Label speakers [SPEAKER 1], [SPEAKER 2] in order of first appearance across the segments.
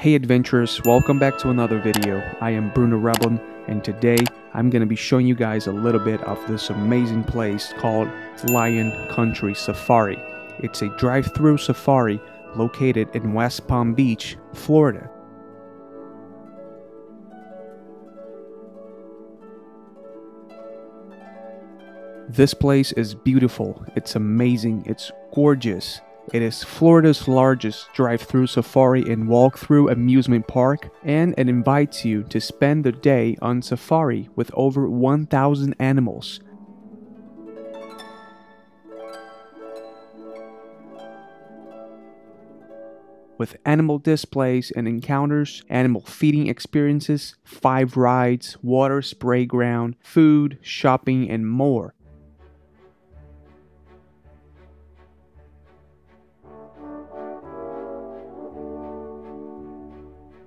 [SPEAKER 1] Hey adventurers, welcome back to another video. I am Bruno Reblin and today I'm going to be showing you guys a little bit of this amazing place called Lion Country Safari. It's a drive-through safari located in West Palm Beach, Florida. This place is beautiful, it's amazing, it's gorgeous. It is Florida's largest drive-through safari and walk-through amusement park, and it invites you to spend the day on safari with over 1,000 animals. With animal displays and encounters, animal feeding experiences, five rides, water spray ground, food, shopping, and more.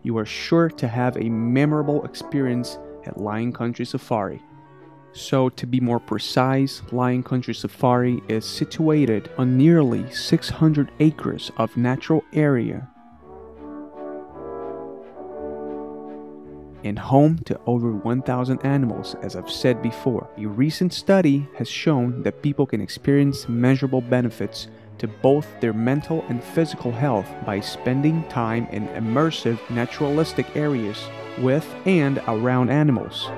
[SPEAKER 1] You are sure to have a memorable experience at Lion Country Safari. So, to be more precise, Lion Country Safari is situated on nearly 600 acres of natural area and home to over 1,000 animals, as I've said before. A recent study has shown that people can experience measurable benefits to both their mental and physical health by spending time in immersive naturalistic areas with and around animals.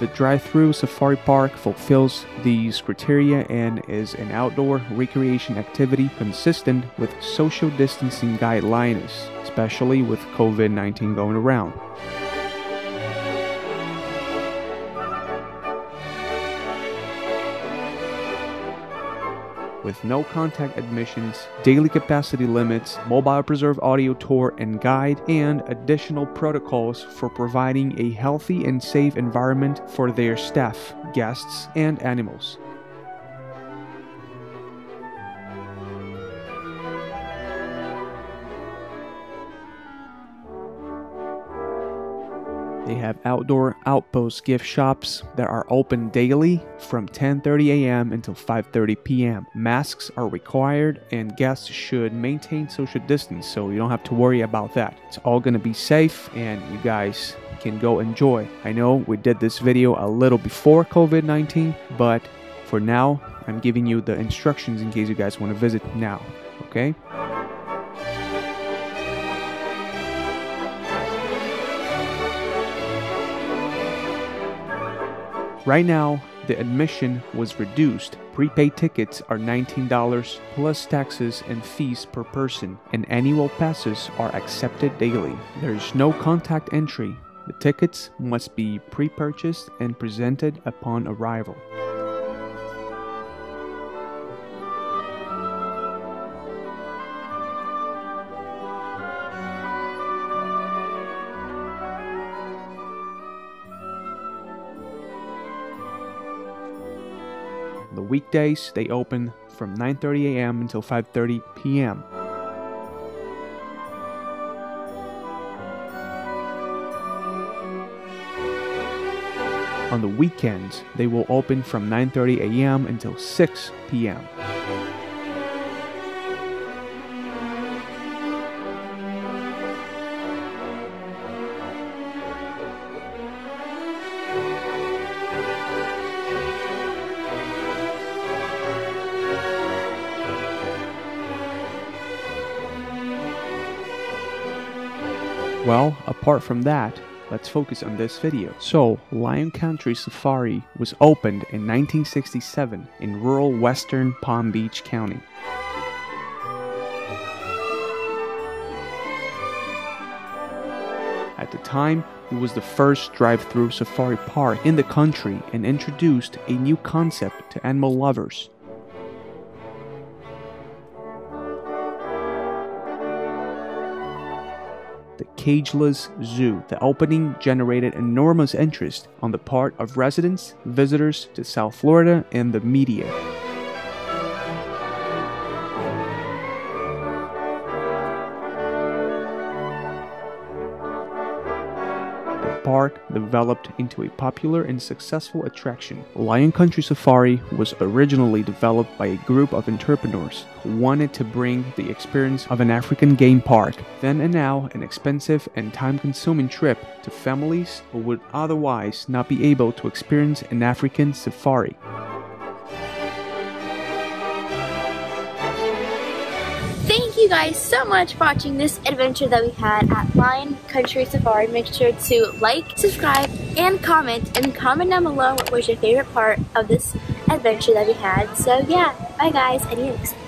[SPEAKER 1] The drive-through safari park fulfills these criteria and is an outdoor recreation activity consistent with social distancing guidelines, especially with COVID-19 going around. With no contact admissions, daily capacity limits, mobile preserve audio tour and guide, and additional protocols for providing a healthy and safe environment for their staff, guests, and animals. They have outdoor outpost gift shops that are open daily from 10:30 a.m. until 5:30 p.m. Masks are required and guests should maintain social distance so you don't have to worry about that. It's all going to be safe and you guys can go enjoy. I know we did this video a little before COVID-19, but for now, I'm giving you the instructions in case you guys want to visit now, okay? Right now, the admission was reduced. Prepaid tickets are $19 plus taxes and fees per person, and annual passes are accepted daily. There is no contact entry. The tickets must be pre purchased and presented upon arrival. On the weekdays they open from 9:30 a.m. until 5:30 p.m. On the weekends, they will open from 9:30 a.m. until 6 p.m. Well, apart from that, let's focus on this video. So, Lion Country Safari was opened in 1967 in rural western Palm Beach County. At the time, it was the first drive-through safari park in the country and introduced a new concept to animal lovers. The Cageless Zoo. The opening generated enormous interest on the part of residents, visitors to South Florida, and the media. Park developed into a popular and successful attraction. Lion Country Safari was originally developed by a group of entrepreneurs who wanted to bring the experience of an African game park, then and now an expensive and time consuming trip to families who would otherwise not be able to experience an African safari.
[SPEAKER 2] You guys so much for watching this adventure that we had at Lion Country Safari. Make sure to like, subscribe, and comment. And comment down below what was your favorite part of this adventure that we had. So yeah, bye guys, and adios.